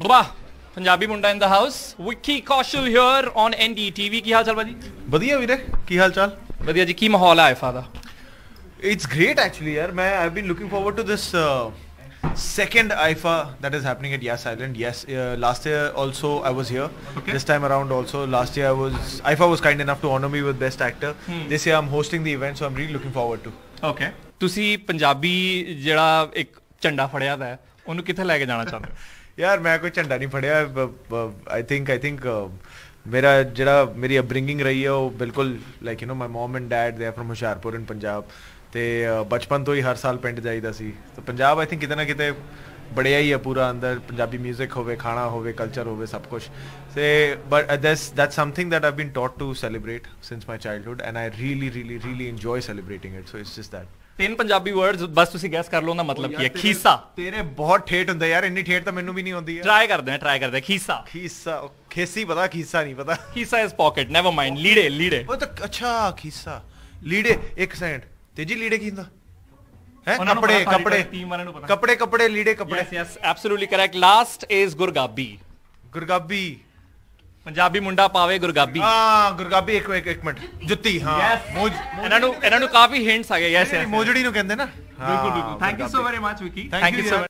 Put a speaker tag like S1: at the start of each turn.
S1: ਵਾਹ ਪੰਜਾਬੀ ਮੁੰਡਾ in the house Vicky Kaushal here on NDTV ਕੀ ਹਾਲ ਚਾਲ ਭਾਜੀ
S2: ਵਧੀਆ ਵੀਰੇ ਕੀ ਹਾਲ ਚਾਲ
S1: ਵਧੀਆ ਜੀ ਕੀ ਮਾਹੌਲ ਹੈ ਆਇਫਾ ਦਾ
S2: ਇਟਸ ਗ੍ਰੇਟ ਐਕਚੁਅਲੀ ਯਾਰ ਮੈਂ I've been looking forward to this second IFA that is happening at Yas Island. Yes, uh, last year also I was here. This time around also, last year I was IFA was kind enough to honor me with Best Actor. This year I'm hosting the event, so I'm really looking forward to.
S1: Okay ਤੁਸੀਂ ਪੰਜਾਬੀ ਜਿਹੜਾ ਇੱਕ ਝੰਡਾ ਫੜਿਆ ਦਾ ਉਹਨੂੰ ਕਿੱਥੇ ਲੈ ਕੇ ਜਾਣਾ ਚਾਹੁੰਦੇ ਹੋ
S2: ਯਾਰ ਮੈਂ ਕੋਈ ਝੰਡਾ ਨਹੀਂ ਫੜਿਆ ਆਈ ਥਿੰਕ ਆਈ ਥਿੰਕ ਮੇਰਾ ਜਿਹੜਾ ਮੇਰੀ ਅਪਬ੍ਰਿੰਗਿੰਗ ਰਹੀ ਹੈ ਉਹ ਬਿਲਕੁਲ like you know my mum and dad they are from Hoshiarpur in Punjab ਤੇ ਅ, ਬਚਪਨ ਤੋਂ ਹੀ ਹਰ ਸਾਲ ਪਿੰਡ ਜਾਈਦਾ ਸੀ ਤਾਂ ਪੰਜਾਬ ਆਈ ਥਿੰਕ ਕਿਤੇ ਨਾ ਕਿਤੇ ਬੜਿਆ ਹੀ ਹੈ ਪੂਰਾ ਅੰਦਰ ਪੰਜਾਬੀ 뮤직 ਹੋਵੇ ਖਾਣਾ ਹੋਵੇ ਕਲਚਰ ਹੋਵੇ ਸਭ ਕੁਝ ਤੇ but that's that's something that I've been taught to celebrate since my childhood and I really really really enjoy celebrating it so it's just that
S1: ਤਿੰਨ ਪੰਜਾਬੀ ਵਰਡਸ ਬਸ ਤੁਸੀਂ ਗੈਸ ਕਰ ਲਓ ਉਹਦਾ ਮਤਲਬ ਕੀ ਹੈ। ਖੀਸਾ।
S2: ਤੇਰੇ ਬਹੁਤ ਠੇਠ ਹੁੰਦਾ ਯਾਰ ਇੰਨੀ ਠੇਠ ਤਾਂ ਮੈਨੂੰ ਵੀ ਨਹੀਂ ਆਉਂਦੀ ਯਾਰ।
S1: ਟਰਾਈ ਕਰਦੇ ਹਾਂ ਟਰਾਈ ਕਰਦੇ ਹਾਂ ਖੀਸਾ।
S2: ਖੀਸਾ ਖੇਸੀ ਪਤਾ ਖੀਸਾ ਨਹੀਂ ਪਤਾ।
S1: ਖੀਸਾ ਇਜ਼ ਪਾਕਟ ਨੈਵਰ ਮਾਈਂਡ ਲੀੜੇ ਲੀੜੇ।
S2: ਉਹ ਤਾਂ ਅੱਛਾ ਖੀਸਾ। ਲੀੜੇ ਇੱਕ ਸੈਕਿੰਡ ਤੇਜੀ ਲੀੜੇ ਕੀ ਹੁੰਦਾ? ਹੈ?
S1: ਨੂੰ
S2: ਕੱਪੜੇ ਕੱਪੜੇ।
S1: ਟੀਮ ਵਾਲਿਆਂ ਨੂੰ ਪਤਾ।
S2: ਕੱਪੜੇ ਕੱਪੜੇ ਲੀੜੇ ਕੱਪੜੇ।
S1: Yes yes absolutely correct last is ਗੁਰਗਾਬੀ।
S2: ਗੁਰਗਾਬੀ।
S1: ਪੰਜਾਬੀ ਮੁੰਡਾ ਪਾਵੇ ਗੁਰਗਾਬੀ।
S2: ਹਾਂ ਗੁਰਗਾਬੀ ਇੱਕ ਇੱਕ ਇੱਕ ਮਿੰਟ। ਜੁੱਤੀ ਹਾਂ. ਮੋਜ
S1: ਇਹਨਾਂ ਨੂੰ ਇਹਨਾਂ ਨੂੰ ਕਾਫੀ ਹਿੰਟਸ ਆ ਗਏ ਯੈਸ ਯੈਸ
S2: ਮੋਜੜੀ ਨੂੰ ਕਹਿੰਦੇ ਨਾ।
S1: ਬਿਲਕੁਲ ਬਿਲਕੁਲ। Thank you so very much Vicky
S2: Thank you, so.